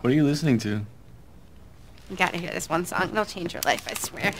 What are you listening to? You gotta hear this one song. It'll change your life, I swear.